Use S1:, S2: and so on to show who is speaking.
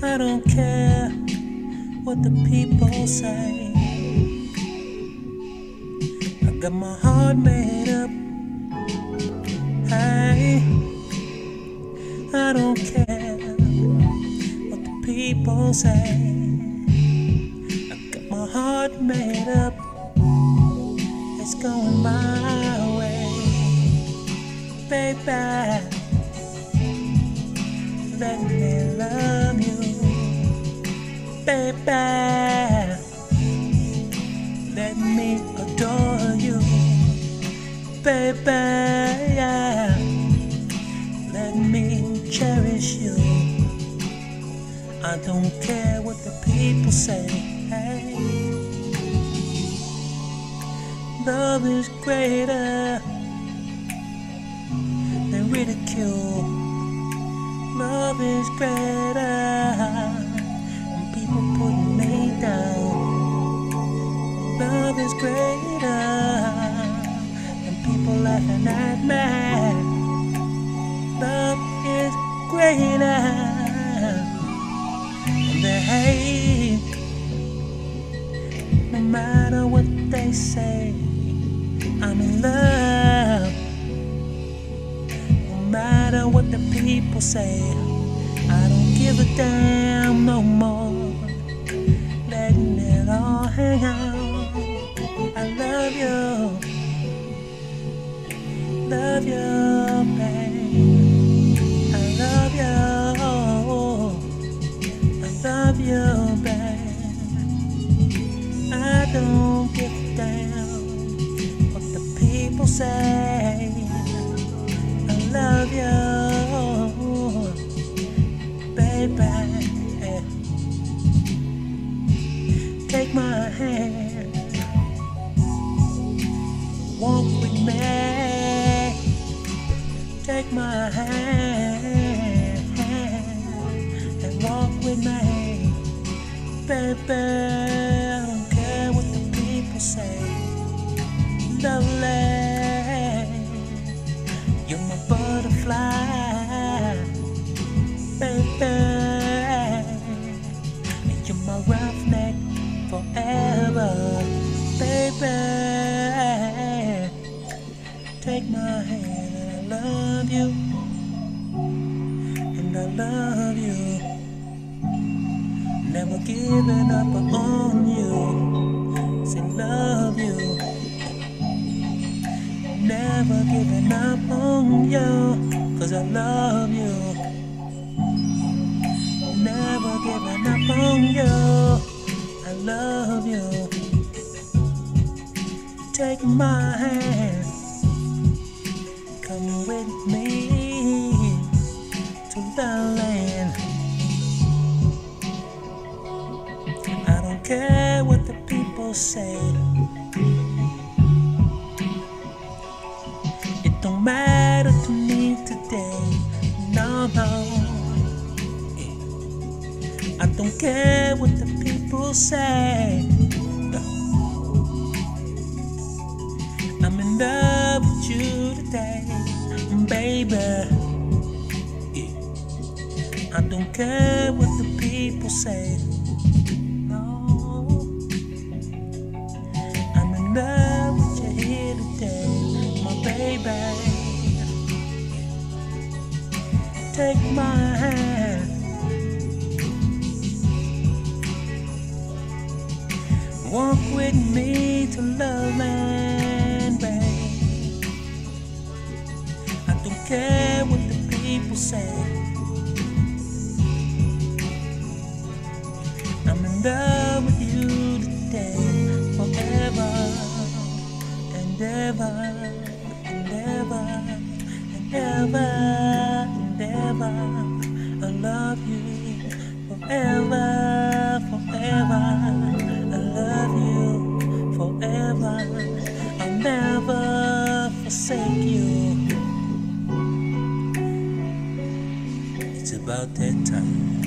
S1: I don't care what the people say. I got my heart made up. Hey, I don't care what the people say. I got my heart made up. It's going my way, baby. Baby. Let me adore you, baby. Yeah. Let me cherish you. I don't care what the people say. Hey. Love is greater than ridicule. Love is greater greater than people laughing at me. Love is greater than the hate. No matter what they say, I'm in love. No matter what the people say, I don't give a damn no more. I love you, babe. I love you. I love you, babe. I don't give a damn what the people say. Take my hand and walk with me, baby. I don't care what the people say. Lovely, you're my butterfly, baby. And you're my roughneck forever, baby. Take my hand love you, and I love you. Never giving up on you. Say love you. Never giving up on you. Cause I love you. Never giving up on you. I love you. Take my hand. Come with me to the land. I don't care what the people say. It don't matter to me today. No, no. I don't care what the people say. Baby. I don't care what the people say. No, I'm in love with you here today, my baby. Take my hand. Walk with me to love land, care what the people say. I'm in love with you today, forever and ever and ever and ever and ever. I love you about that time.